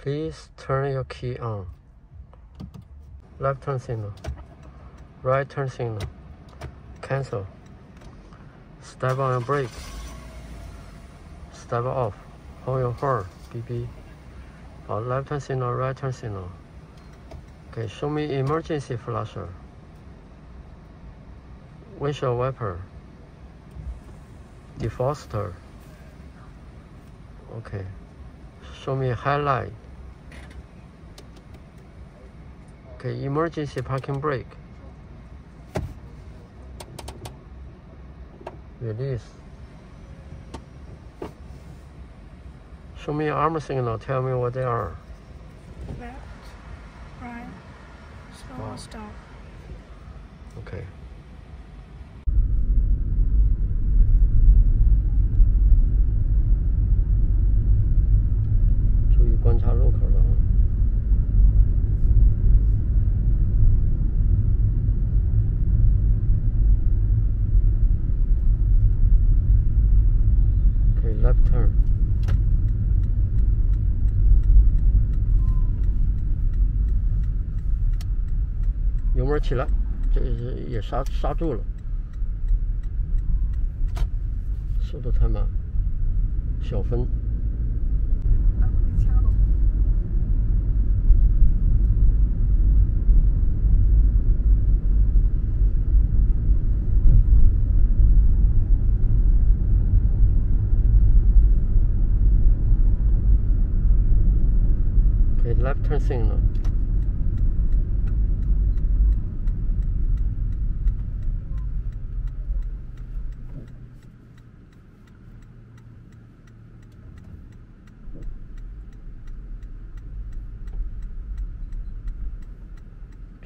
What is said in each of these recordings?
Please turn your key on. Left turn signal. Right turn signal. Cancel. Step on your brake. Step off. Hold your horn. BB. Oh, left turn signal, right turn signal. Okay, show me emergency flasher. Windshield wiper. Defroster. Okay. Show me highlight. Okay, emergency parking brake. Release. Show me arm signal. Tell me what they are. Left, right, slow, stop. Okay. 起来，这是也刹刹住了，速度太慢，小分。left turn signal。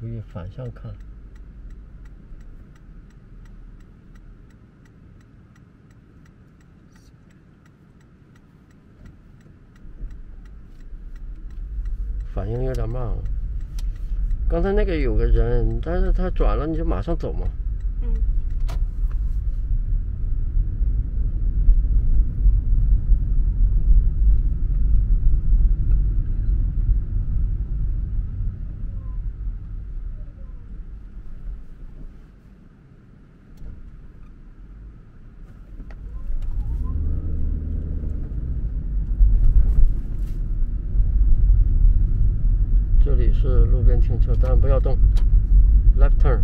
注意反向看。反应有点慢啊。刚才那个有个人，但是他转了，你就马上走嘛。嗯，这里但不要动。Left turn，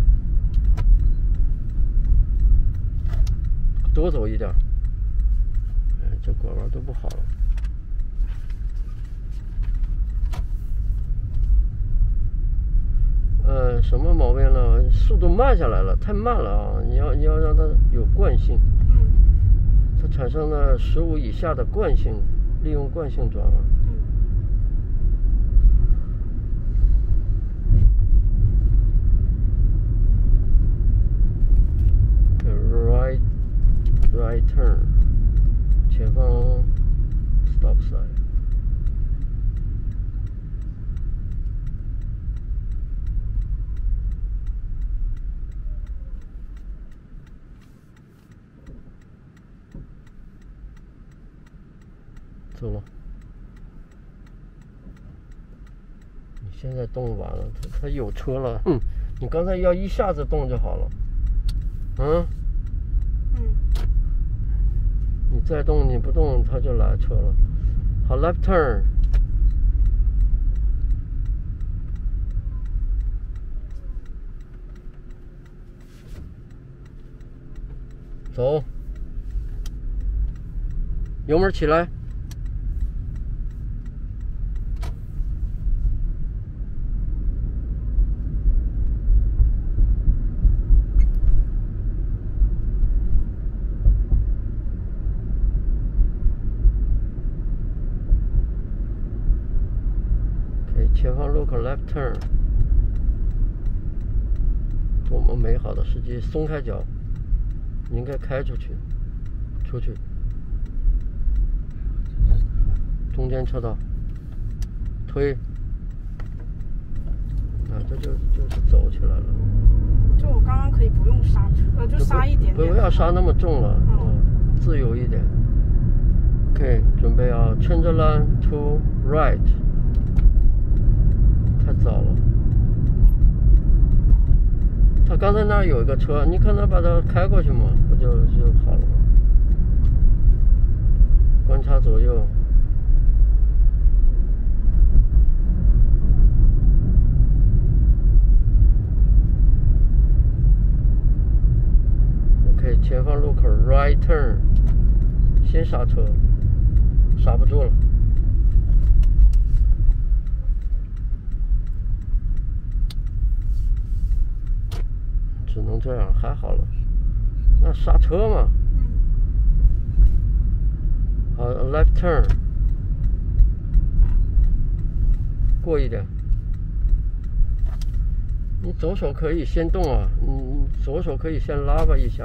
多走一点儿。哎，这拐弯都不好了。呃，什么毛病呢？速度慢下来了，太慢了啊！你要你要让它有惯性，嗯，它产生了十五以下的惯性，利用惯性转弯。嗯，right right turn，前方 stop sign。走了。你现在动完了，他他有车了，哼！你刚才要一下子动就好了，嗯。嗯，你再动，你不动，他就来车了。好，left turn。走，油门起来。OK，前方路口 left turn。多么美好的时机！松开脚，你应该开出去，出去。中间车道，推。啊，这就就是走起来了。就我刚刚可以不用刹车，呃，就刹一点点。不要刹那么重了，自由一点。OK，准备啊，change the line to right。太早了。他刚才那儿有一个车，你看他把它开过去嘛，不就就好了吗？观察左右。OK，前方路口 right turn，先刹车。这样，还好了。那刹车嘛，好，left turn，过一点。你左手可以先动啊，你你左手可以先拉吧一下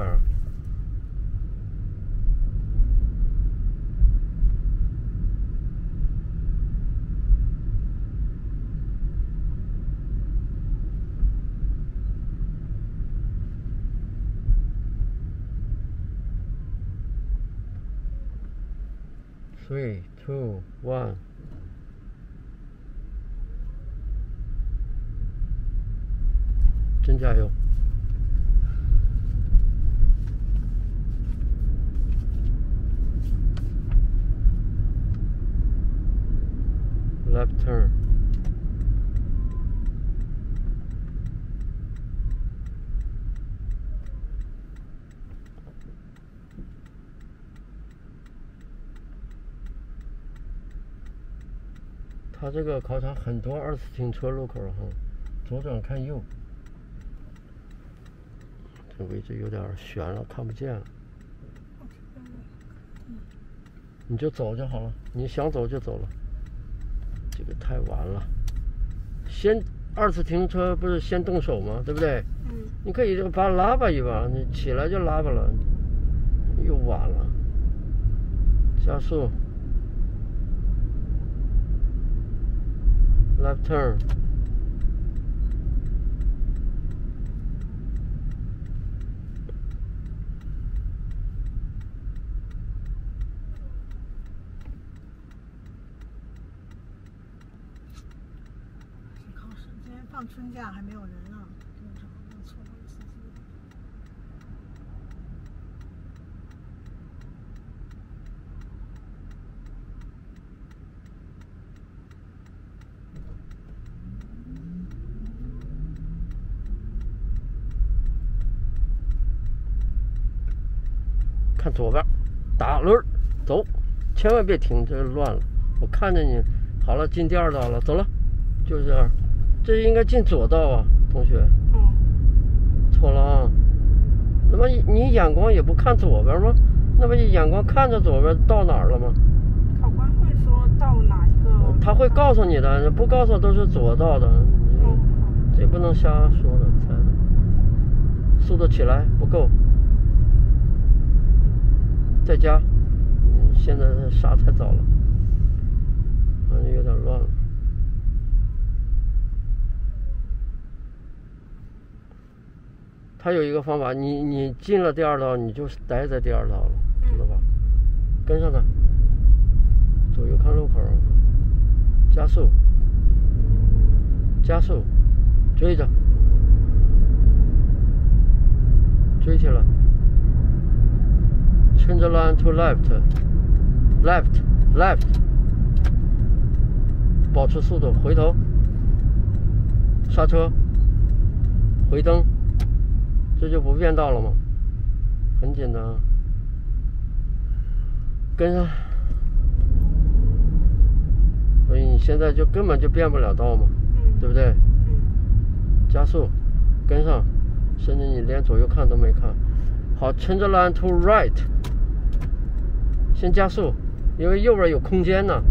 three, two, one. Chân dài? Left turn. 它这个考场很多二次停车路口哈，左转看右。这位置有点悬了，看不见了。你就走就好了，你想走就走了。这个太晚了。先二次停车不是先动手吗？对不对？嗯，你可以把拉吧一把，你起来就拉吧了。又晚了。加速。Left turn。考试，今天放春假还没有人呢，路上又错了司机。看左边，打轮儿走，千万别停，这乱了。我看着你，好了，进第二道了，走了，就这样。这应该进左道啊，同学，嗯，错了啊。那么你眼光也不看左边吗？那么你眼光看着左边到哪儿了吗？考官会说到哪一个？他会告诉你的，不告诉都是左道的，哦，这不能瞎说的，猜的。速度起来不够，在家。嗯，现在杀太早了，好像有点乱了。他有一个方法，你你进了第二道，你就待在第二道了，知道吧？跟上他，左右看路口，加速，加速，追着，追去了。Change the line to left, left, left。保持速度，回头，刹车，回灯，这就不变道了吗？很简单啊，跟上。所以你现在就根本就变不了道嘛，嗯，对不对？嗯，加速，跟上，甚至你连左右看都没看。好，change the line to right，先加速，因为右边有空间呢。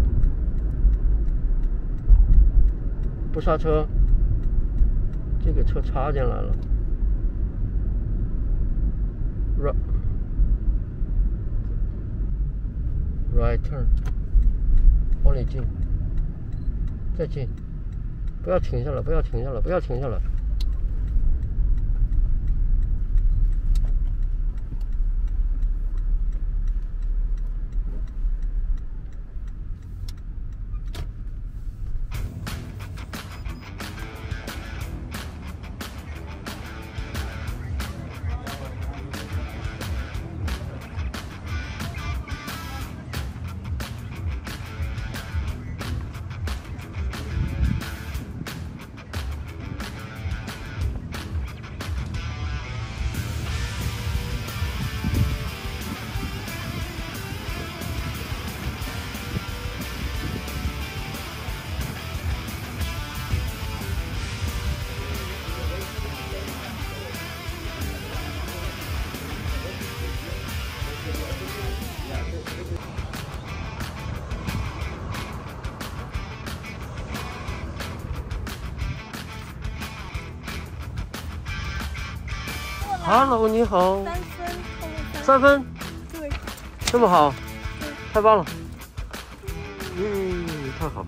不刹车，这个车插进来了。right right turn，往里进，再进，不要停下来，不要停下来，不要停下来。Hello，你好，三分，三分，对，这么好，太棒了，嗯，太好。